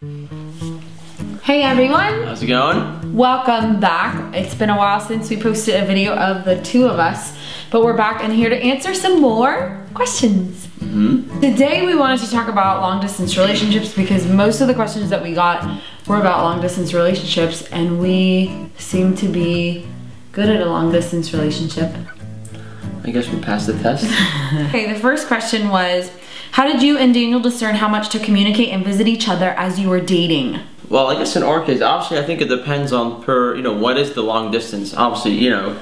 Hey everyone, How's it going? welcome back. It's been a while since we posted a video of the two of us, but we're back and here to answer some more questions. Mm-hmm. Today we wanted to talk about long distance relationships because most of the questions that we got were about long distance relationships and we seem to be good at a long distance relationship. I guess we passed the test. Okay, the first question was How did you and Daniel discern how much to communicate and visit each other as you were dating? well, I guess in our case, obviously, I think it depends on per, you know, what is the long distance. Obviously, you know,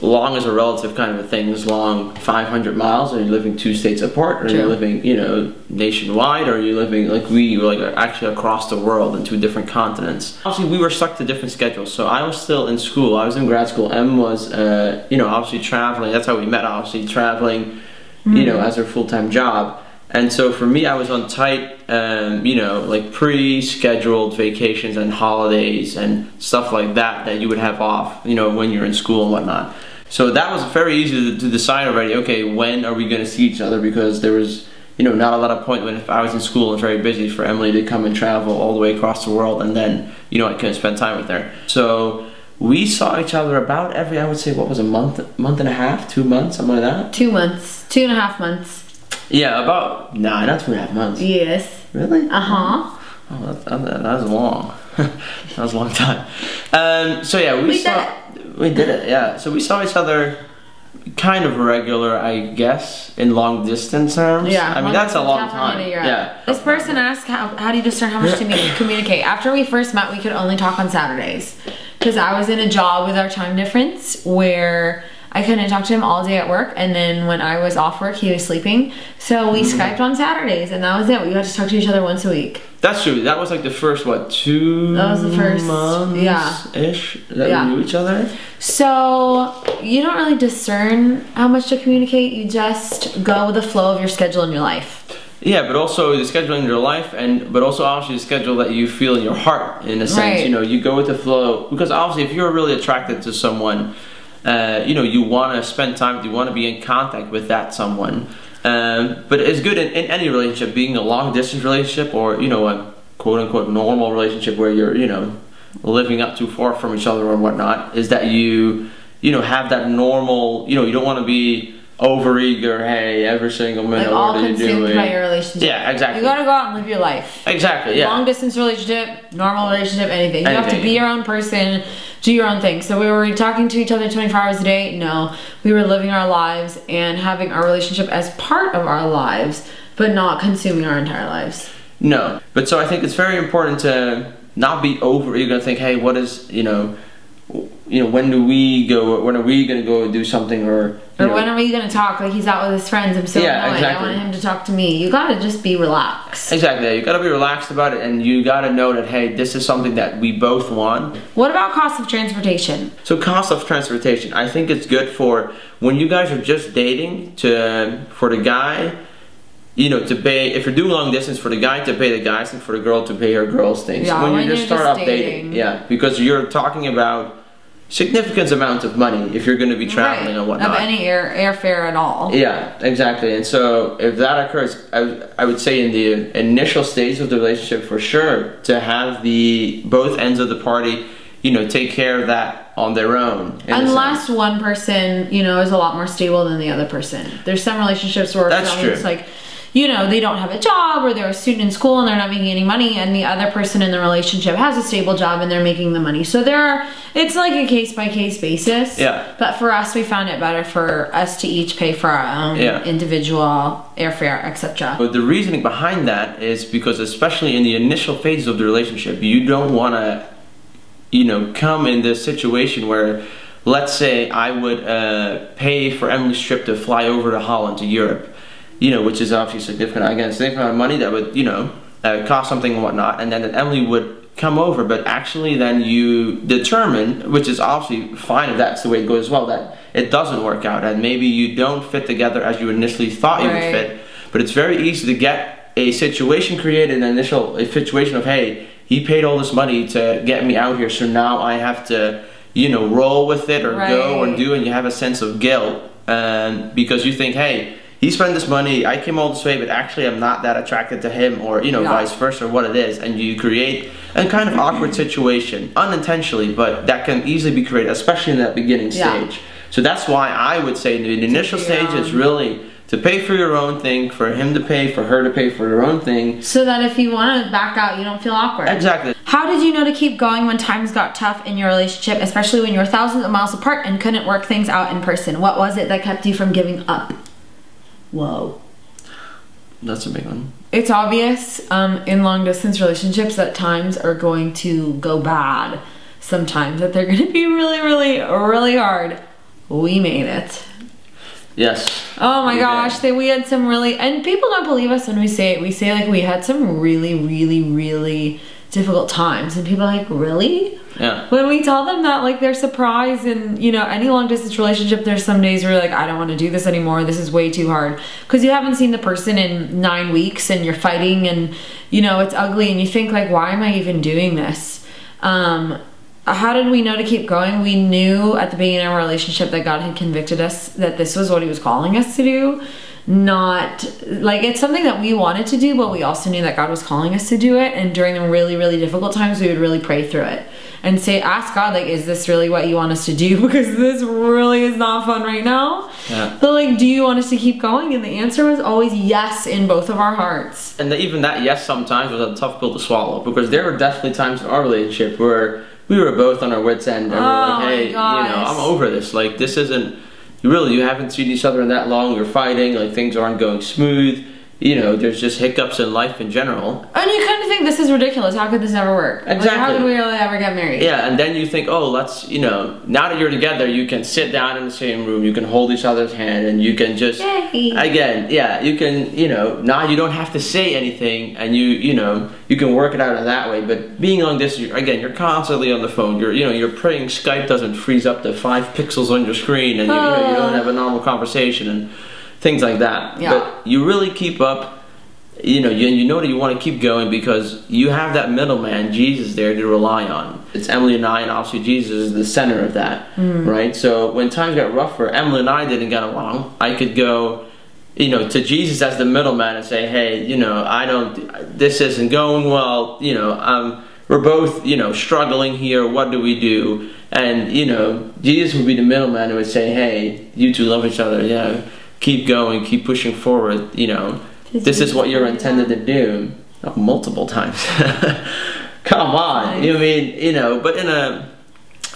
long is a relative kind of a thing. Is long 500 miles? Are you living two states apart? Or are you True. living, you know, nationwide? Or are you living like we were like actually across the world in two different continents? Obviously, we were stuck to different schedules. So I was still in school. I was in grad school. Em was, uh, you know, obviously traveling. That's how we met. Obviously traveling, you know, as her full time job. And so for me, I was on tight, um, you know, like pre-scheduled vacations and holidays and stuff like that that you would have off, you know, when you're in school and whatnot. So that was very easy to, to decide already. Okay, when are we going to see each other? Because there was, you know, not a lot of point when if I was in school and very busy for Emily to come and travel all the way across the world, and then you know I couldn't spend time with her. So we saw each other about every, I would say, what was a month, month and a half, two months, something like that. Two months, two and a half months. Yeah, about nah, not two and a half months. Yes. Really? Uh huh. Oh, that, that, that was long. that was a long time. Um, so yeah, we, We saw. We did it. Yeah. So we saw each other kind of regular, I guess, in long distance terms. Yeah. I mean, that's a long time. a. Yeah. This person asked, how, how do you discern how much to me- communicate? After we first met, we could only talk on Saturdays. Because I was in a job with our time difference where I couldn't talk to him all day at work. And then when I was off work, he was sleeping. So we Mm-hmm. Skyped on Saturdays, and that was it. We got to talk to each other once a week. That's true. That was like the first what two That was the first- months yeah. ish that Yeah. we knew each other. So you don't really discern how much to communicate. You just go with the flow of your schedule in your life. Yeah, but also the schedule in your life, and but also obviously the schedule that you feel in your heart. In a sense, Right. you know, you go with the flow because obviously, if you're really attracted to someone, uh, you know, you want to spend time, you want to be in contact with that someone. Um, but it's good in, in any relationship, being a long distance relationship or you know a quote unquote normal relationship where you're you know living up too far from each other or whatnot, is that you you know have that normal. You know, you don't want to be over eager. Hey, every single minute, Like what are you doing? by your relationship. Yeah, exactly. You gotta go out and live your life. Exactly, yeah. Long distance relationship, normal relationship, anything. You have to be your own person, do your own thing. So we were talking to each other 24 hours a day? No. We were living our lives and having our relationship as part of our lives, but not consuming our entire lives. No, but so I think it's very important to not be over. You're gonna think, hey, what is you know, you know, when do we go? When are we gonna go do something or? Or know- when are we gonna talk? Like he's out with his friends. I'm so Yeah, annoyed. exactly. I want him to talk to me. You gotta just be relaxed. Exactly. You gotta be relaxed about it, and you gotta know that hey, this is something that we both want. What about cost of transportation? So cost of transportation, I think it's good for when you guys are just dating to for the guy, you know, to pay if you're doing long distance for the guy to pay the guys and for the girl to pay her girls things. Yeah, when, when you just start just off dating. dating. yeah, because you're talking about significant amounts of money if you're going to be traveling Right. and whatnot. Of any air airfare at all. Yeah, exactly. And so if that occurs, I, I would say in the initial stage of the relationship for sure to have the both ends of the party, you know, take care of that on their own. Unless one person, you know, is a lot more stable than the other person. There's some relationships where That's true. like, you know, they don't have a job or they're a student in school and they're not making any money, and the other person in the relationship has a stable job and they're making the money. So there are, it's like a case by case basis. Yeah. But for us, we found it better for us to each pay for our own Yeah. individual airfare, etc. But the reasoning behind that is because, especially in the initial phases of the relationship, you don't want to, you know, come in this situation where, let's say, I would uh, pay for Emily's trip to fly over to Holland to Europe, you know, which is obviously significant. Again, significant amount of money that would, you know, uh, cost something and whatnot, and then that Emily would come over, but actually then you determine, which is obviously fine if that's the way it goes as well, that it doesn't work out, and maybe you don't fit together as you initially thought you would fit. But it's very easy to get a situation created, an initial a situation of, hey, he paid all this money to get me out here, so now I have to, you know, roll with it or go and do, and you have a sense of guilt, um, because you think, hey, he spent this money, I came all this way, but actually I'm not that attracted to him, or you know, Yeah. vice versa, or what it is, and you create a kind of awkward situation unintentionally, but that can easily be created, especially in that beginning Yeah. stage. So that's why I would say in the initial your stage, it's really to pay for your own thing, for him to pay, for her to pay for her own thing. So that if you want to back out, you don't feel awkward. Exactly. How did you know to keep going when times got tough in your relationship, especially when you were thousands of miles apart and couldn't work things out in person? What was it that kept you from giving up? Whoa. That's a big one. It's obvious um, in long distance relationships that times are going to go bad sometimes, that they're going to be really, really, really hard. We made it. Yes. Oh my We gosh, did. they, we had some really, and people don't believe us when we say it. We say like we had some really, really, really difficult times, and people are like, really? Yeah. When we tell them that, like they're surprised, and you know, any long distance relationship, there's some days where you're like, I don't want to do this anymore. This is way too hard because you haven't seen the person in nine weeks, and you're fighting, and you know it's ugly, and you think like, why am I even doing this? Um, how did we know to keep going? We knew at the beginning of our relationship that God had convicted us that this was what He was calling us to do. Not like it's something that we wanted to do, but we also knew that God was calling us to do it. And during the really, really difficult times, we would really pray through it and say, ask God, like, is this really what you want us to do? Because this really is not fun right now. Yeah. But like, do you want us to keep going? And the answer was always yes in both of our hearts. And even that yes sometimes was a tough pill to swallow because there were definitely times in our relationship where we were both on our wits end and we Oh were like, oh hey, you know. I'm over this. Like this isn't you really you haven't seen each other in that long, you're fighting, like things aren't going smooth. You know, there's just hiccups in life in general. And you kind of think this is ridiculous. How could this ever work? Like, how Exactly. could we really ever get married? Yeah, and then you think, oh, let's, you know, now that you're together, you can sit down in the same room, you can hold each other's hand, and you can just, Yay. again, yeah, you can, you know, now you don't have to say anything, and you, you know, you can work it out in that way. But being on this, again, you're constantly on the phone. You're, you know, you're praying Skype doesn't freeze up to five pixels on your screen, and you, you know, you don't have a normal conversation and things like that. Yeah. But you really keep up you know, you, you know that you want to keep going because you have that middleman, Jesus, there to rely on. It's Emily and I, and obviously Jesus is the center of that, right? So when times got rougher, Emily and I didn't get along. I could go, you know, to Jesus as the middleman and say, hey, you know, I don't, this isn't going well, you know, um, we're both, you know, struggling here. What do we do? And, you know, Jesus would be the middleman and would say, hey, you two love each other. Yeah, keep going, keep pushing forward, you know. This is what you're intended to do Oh, multiple times. Come on you I mean you know but in a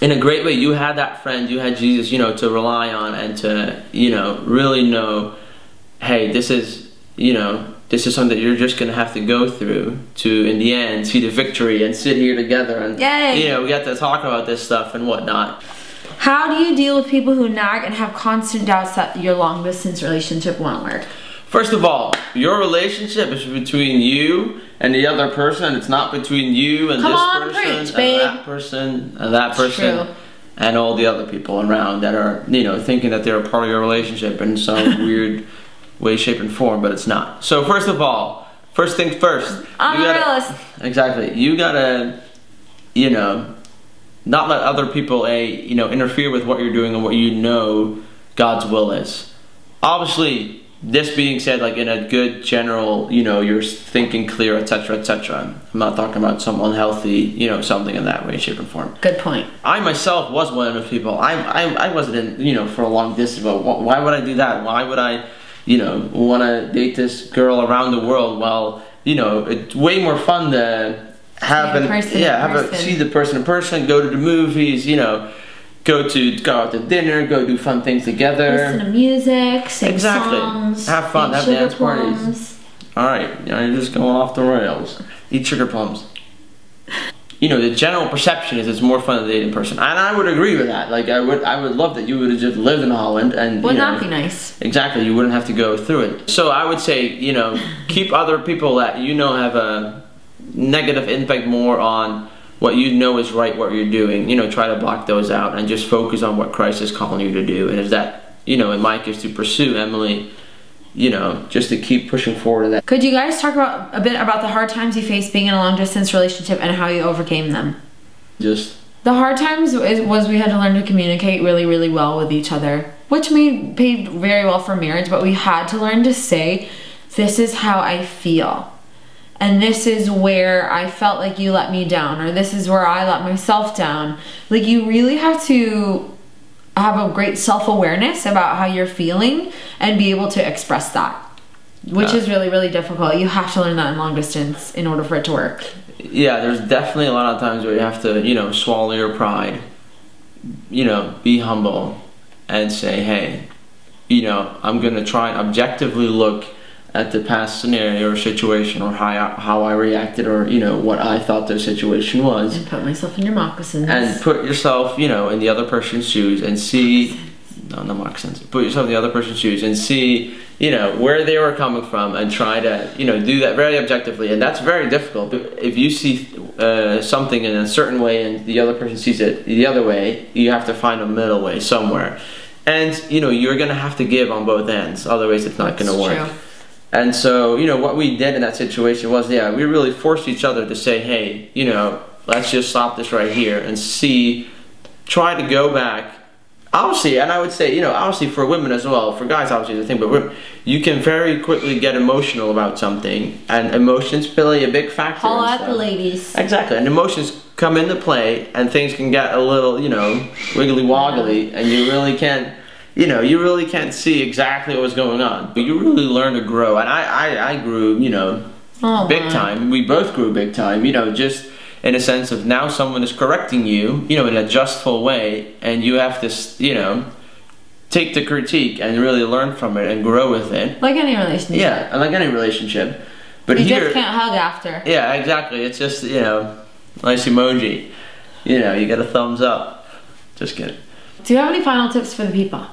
in a great way you had that friend you had jesus you know to rely on and to you know really know hey this is you know this is something that you're just gonna have to go through to in the end see the victory and sit here together and Yay. you know we got to talk about this stuff and whatnot How do you deal with people who nag and have constant doubts that your long distance relationship won't work? First of all, your relationship is between you and the other person. It's not between you and Come this on, person preach, and babe. that person and that person true. and all the other people around that are, you know, thinking that they're a part of your relationship in some weird way, shape, and form, but it's not. So first of all, first things first. I'm you gotta- realist. Exactly. You gotta, you know, not let other people a you know interfere with what you're doing and what you know God's will is. Obviously, this being said, like in a good general, you know, you're thinking clear, etc., etc. I'm not talking about some unhealthy, you know, something in that way, shape, and form. Good point. I myself was one of those people. I, I, I wasn't in, you know, for a long distance. But why would I do that? Why would I, you know, want to date this girl around the world? Well, you know, it's way more fun to have an, person yeah, have a, see the person in person, go to the movies, you know, go to go out to dinner, go do fun things together. Listen to music, sing Exactly. songs, Have fun, have dance parties. All right, you know, you're just going off the rails. Eat sugar plums. You know, the general perception is it's more fun to date in person, and I would agree with that. Like, I would, I would love that you would have just lived in Holland, and Wouldn't you know, that be nice? exactly, you wouldn't have to go through it. So I would say, you know, keep other people that you know have a negative impact more on what you know is right, what you're doing. You know, try to block those out and just focus on what Christ is calling you to do. And if that, you know, in my case, to pursue Emily, you know, just to keep pushing forward in that. Could you guys talk about a bit about the hard times you faced being in a long distance relationship and how you overcame them? Just The hard times is, was we had to learn to communicate really, really well with each other. which made paved very well for marriage, but we had to learn to say, this is how I feel. And this is where I felt like you let me down, or this is where I let myself down. Like, you really have to have a great self awareness about how you're feeling and be able to express that, which Uh, is really, really difficult. You have to learn that in long distance in order for it to work. yeah, there's definitely a lot of times where you have to, you know, swallow your pride, you know, be humble, and say, hey, you know, I'm gonna try and objectively look at the past scenario or situation or how I, how I reacted or you know what I thought the situation was, And put myself in your moccasins. and put yourself, you know, in the other person's shoes and see. No, no moccasins. Put yourself in the other person's shoes and see, you know, where they were coming from, and try to, you know, do that very objectively. And that's very difficult. If you see uh, something in a certain way and the other person sees it the other way, you have to find a middle way somewhere. And you know, you're gonna have to give on both ends. Otherwise, it's not That's gonna work. true. And so, you know, what we did in that situation was, yeah, we really forced each other to say, hey, you know, let's just stop this right here and see, try to go back. Obviously, and I would say, you know, obviously for women as well, for guys, obviously the thing, but women, you can very quickly get emotional about something, and emotions play a big factor. Call out the ladies. Exactly, and emotions come into play, and things can get a little, you know, wiggly woggly, and you really can't, you know, you really can't see exactly what was going on. But you really learn to grow, and I, I, I grew, you know, Oh, big time. We both grew big time, you know, just in a sense of now someone is correcting you, you know, in a justful way, and you have to, you know, take the critique and really learn from it and grow with it. Like any relationship. Yeah, and like any relationship. But You here, just can't hug after. yeah, exactly. It's just you know, nice emoji. You know, you get a thumbs up. Just kidding. Do you have any final tips for the people?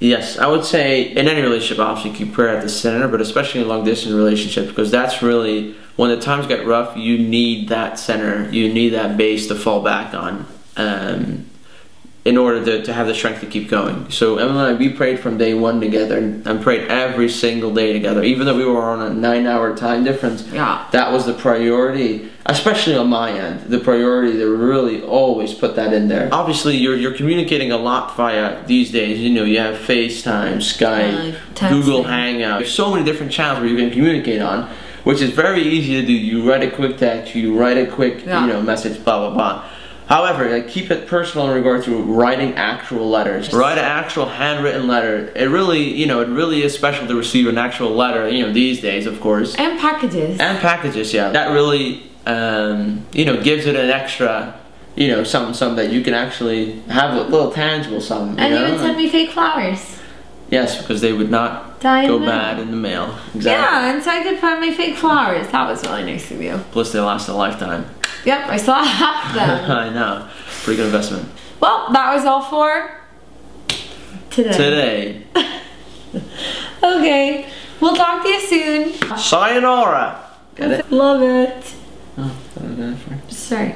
Yes, I would say in any relationship, obviously keep prayer at the center, but especially in long distance relationships, because that's really when the times get rough. You need that center. You need that base to fall back on. Um, in order to, to have the strength to keep going. So Emily and I, we prayed from day one together and, prayed every single day together. Even though we were on a nine hour time difference, Yeah. that was the priority, especially on my end, the priority to really always put that in there. Obviously, you're, you're communicating a lot via these days. You know, you have FaceTime, Skype, Uh. Google Hangout. There's so many different channels where you can communicate on, which is very easy to do. You write a quick text, you write a quick, Yeah. you know, message, blah, blah, blah. However, like, keep it personal in regard to writing actual letters. Write an actual handwritten letter. It really, you know, it really is special to receive an actual letter, you know, these days, of course. And packages. And packages, yeah. That really, um, you know, gives it an extra, you know, something, something that you can actually have a little tangible something. You and know? you would send me fake flowers. yes, because they would not Die go bad in the mail. Exactly. Yeah, and so I could find my fake flowers. That was really nice of you. Plus, they last a lifetime. Yep, I still have them. I know. Pretty good investment. well, that was all for today. Today, Okay, we'll talk to you soon. sayonara. Get it? Love it. Oh, that was good for- Sorry.